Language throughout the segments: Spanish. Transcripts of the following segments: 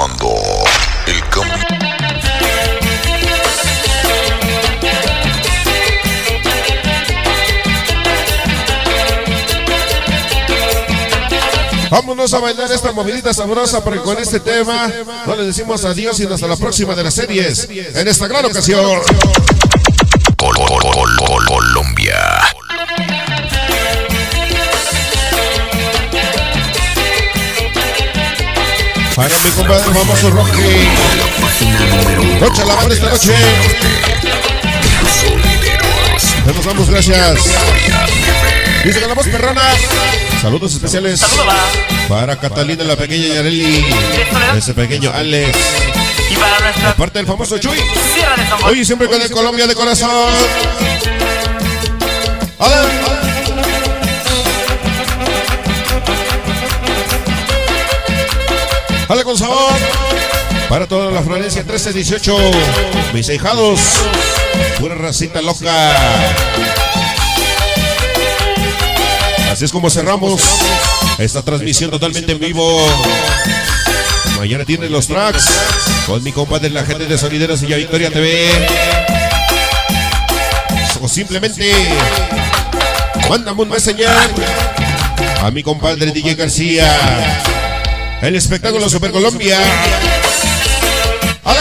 Armando. El cambio. Vámonos a bailar esta movidita sabrosa porque con este tema no le decimos adiós y hasta la próxima de las series en esta gran ocasión. Col- Col- Colombia. Para mi compadre famoso Rocky. Noche la por esta noche. Nos damos gracias. Dice con la voz perrona. Saludos especiales para Catalina, la pequeña Yareli, ese pequeño Alex, Y para nuestra aparte del famoso Chuy. Hoy siempre con el Colombia de corazón. ¡Ale! ¡Ale con sabor! Para toda la Florencia 1318, mis hijados, pura racita loca. Así es como cerramos esta transmisión totalmente en vivo. Mañana tienen los tracks con mi compadre la gente de Solideros y Ya Victoria TV. O simplemente mándame un señal a mi compadre DJ García. El espectáculo Super Colombia. ¡Ale!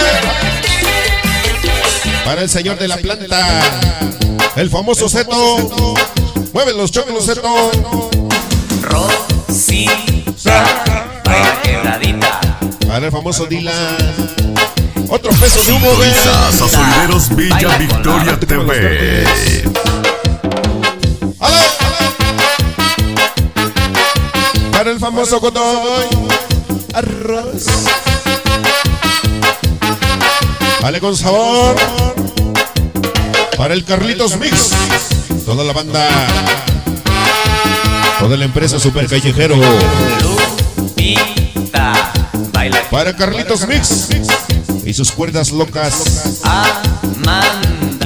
Para el señor de la planta, el famoso Zeto. Mueven los chocos, Zeto. Rosita, baila quebradita. Para el famoso Dylan. Otro peso de humo, Sonideros Villa Victoria TV. ¡Ale! Para el famoso Godoy. Arroz. Vale con sabor. Para el Carlitos Mix. Toda la banda. Toda la empresa Super Callejero. Lupita, baila Para Carlitos Mix. Y sus cuerdas locas.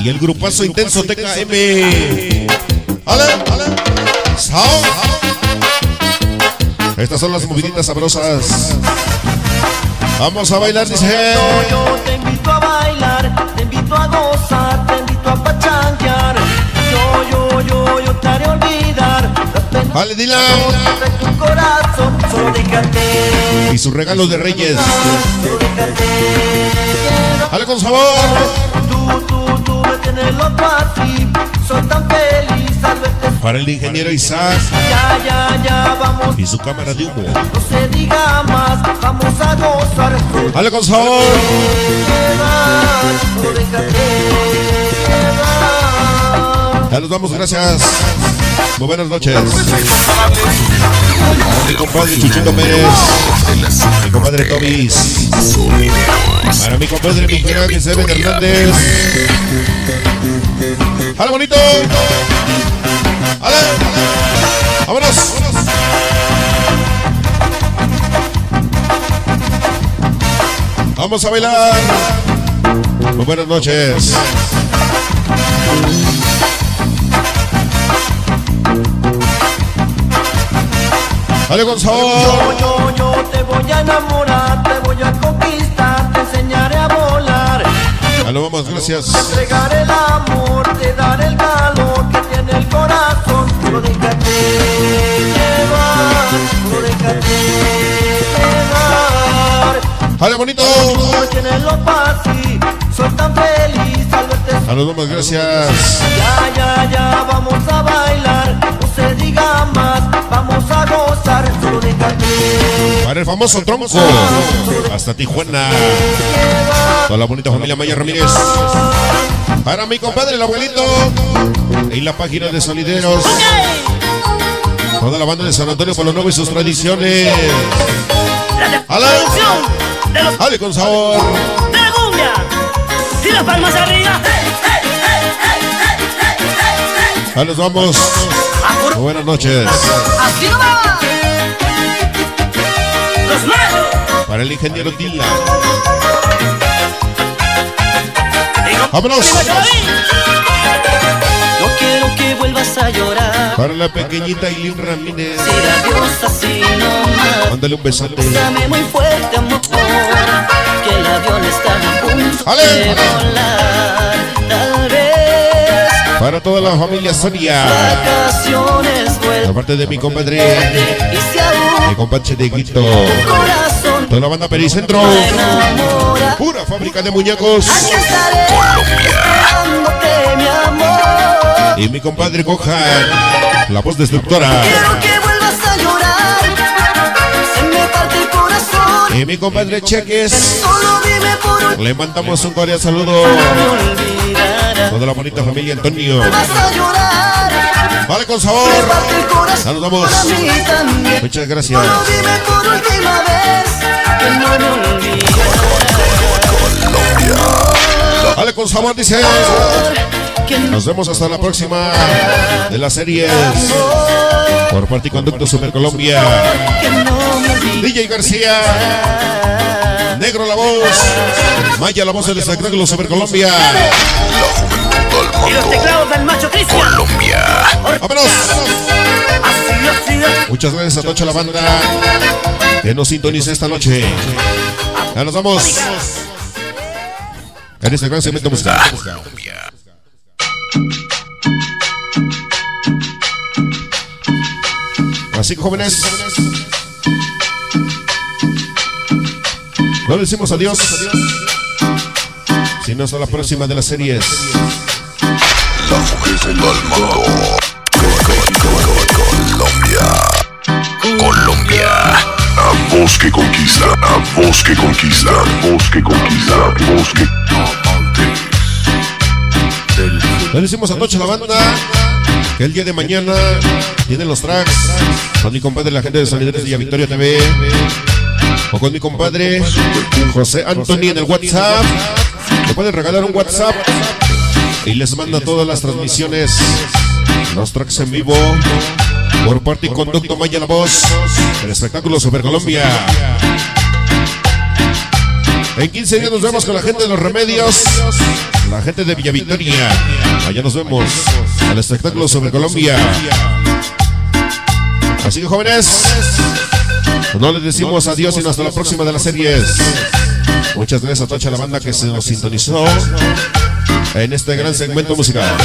Y el grupazo intenso TKM. ¡Ale! ¡Ale! ¡Sao! Estas son las moviditas sabrosas. Vamos a bailar, dice. Yo te invito a bailar, te invito a gozar, te invito a pachanguear. Yo, yo, yo, yo te haré olvidar Vale, tu corazón. Déjate, Y sus regalos de Reyes. solo déjate. llevar. ¡Ale con sabor! Tú, tú, tú me tienes loco así. Soy tan feliz. Para el ingeniero Isaac y su cámara de humo. no se diga más. Vamos a gozar. Solo ¡Ale con sabor! Ya nos vamos, gracias. Muy buenas noches. Mi compadre Chuchito Pérez. Mi compadre Tobis. Para mi compadre Miguel se Hernández. ¡Hala bonito! ¡Ale! ¡Vámonos! Vamos a bailar. Muy buenas noches. ¡Ale con sabor! Yo, yo, yo te voy a enamorar, te voy a conquistar, te enseñaré a volar. Ya lo vamos, gracias. Entregar el amor, te daré el calor que tiene el corazón. Solo déjate llevar, solo déjate llevar. ¡Ale bonito! Soy tan feliz al verte. Nos vamos, gracias. Ya, ya, ya, vamos a bailar, no se diga más, vamos a gozar, solo déjate Para el famoso tronco. Hasta Tijuana. Toda la bonita familia Maya Ramírez. Para mi compadre, el abuelito. Y la página de Solideros. Toda la banda de San Antonio por lo nuevo y sus tradiciones. ¡Ale! de los ¡Ale con sabor! de la cumbia y las palmas arriba. Ya nos vamos. Buenas noches. Así Para el ingeniero Tila. ¡Vámonos! No quiero que vuelvas a llorar. Para la pequeñita Eileen Ramírez. Adiós así nomás. Mándale un besote. Dame muy fuerte, amor. ¡Ale! volar, tal vez Para toda la familia Sonia. vacaciones Aparte de mi compadre, si mi compadre de Guito. Toda la banda Pericentro. Pura fábrica de muñecos. Y mi compadre Gohan. La voz destructora. quiero que vuelvas a llorar se me parte el corazón Y mi compadre Cheques. Le mandamos un cordial saludo. Toda la bonita familia Antonio. Vale con sabor. también Muchas gracias. Vale con sabor, dice. Nos vemos hasta la próxima de las series. Por parte y conducto Super Colombia. DJ García. Negro la voz. Maya la voz del espectáculo Super Colombia. Y los teclados del macho Cristian. Colombia. ¡Vámonos! Así, así, así. Muchas gracias a Tocha la banda que nos sintoniza esta noche. Ya nos vamos. En este gran segmento musical. Colombia. Así que jóvenes. No le decimos adiós. Sino hasta la próxima de las series. La mujer del mando. Colombia. Colombia. A voz que conquista, a voz que conquista, a voz que conquista, a voz que... Le decimos a Tocha la banda que el día de mañana tienen los tracks con mi compadre la gente de Solidaridad de Villa Victoria TV o con mi compadre José Anthony en el WhatsApp. Le pueden regalar un WhatsApp y les manda todas las transmisiones, los tracks en vivo por parte y conducto Maya la voz, el espectáculo Super Colombia. En 15 días nos vemos con la gente de los remedios, la gente de Villa Victoria. Allá nos vemos al espectáculo sobre Colombia. Así que jóvenes, no les decimos adiós sino hasta la próxima de las series. Muchas gracias a toda la banda que se nos sintonizó en este gran segmento musical.